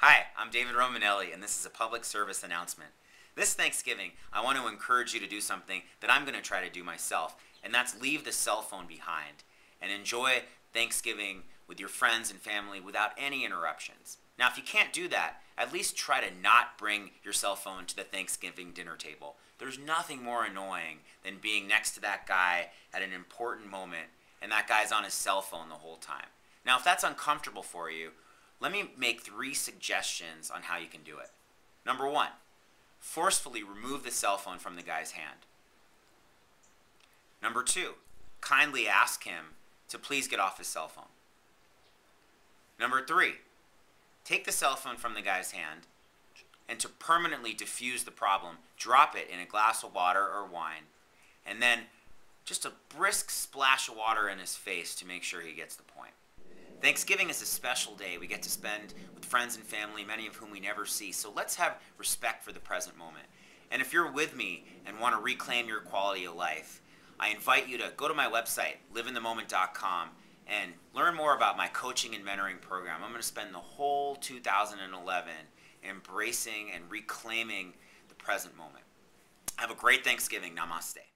Hi, I'm David Romanelli, and this is a public service announcement. This Thanksgiving, I want to encourage you to do something that I'm going to try to do myself, and that's leave the cell phone behind and enjoy Thanksgiving with your friends and family without any interruptions. Now, if you can't do that, at least try to not bring your cell phone to the Thanksgiving dinner table. There's nothing more annoying than being next to that guy at an important moment and that guy's on his cell phone the whole time. Now, if that's uncomfortable for you, let me make three suggestions on how you can do it. Number one, forcefully remove the cell phone from the guy's hand. Number two, kindly ask him to please get off his cell phone. Number three, take the cell phone from the guy's hand and to permanently diffuse the problem, drop it in a glass of water or wine, and then just a brisk splash of water in his face to make sure he gets the point. Thanksgiving is a special day we get to spend with friends and family, many of whom we never see. So let's have respect for the present moment. And if you're with me and want to reclaim your quality of life, I invite you to go to my website, livinthemoment.com, and learn more about my coaching and mentoring program. I'm going to spend the whole 2011 embracing and reclaiming the present moment. Have a great Thanksgiving. Namaste.